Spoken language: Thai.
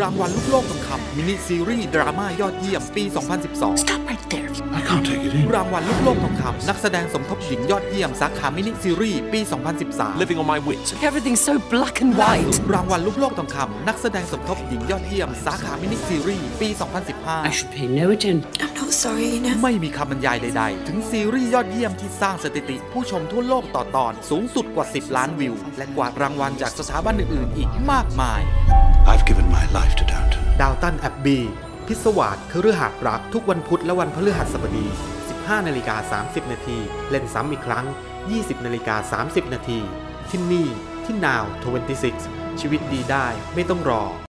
รางวัลลูกโลกทองคำมินิซีรีส์ดราม่ายอดเยี่ยมปี 2012 Stop right there. I can't take it in. รางวัลลูกโลกทองคำนักแสดงสมทบหญิงยอดเยี่ยมสาขามินิซีรีส์ปี 2013 living on my wits. Everything's so black and ล่า white. สุดรางวัลลูกโลกทองคำนักแสดงสมทบหญิงยอดเยี่ยมสาขามินิซีรีส์ปี I should pay no attention. I'm not sorry, you know. 2015ไม่มีคำบรรยายใดๆ ถึงซีรีส์ยอดเยี่ยมที่สร้างสถิติ ผู้ชมทั่วโลกต่อตอนสูงสุดกว่า 10 ล้านวิว และกวาดรางวัลจากสถาบันอื่นๆ อีกมากมาย I've given ดาวตันแอบบีพิศวาสคือฤหัสรัก ทุกวันพุธและวันพฤหัสบดี 15นาฬิกา30นาทีเล่นซ้ำอีกครั้ง 20นาฬิกา30นาทีที่นี่ที่นาว26ชีวิตดีได้ไม่ต้องรอ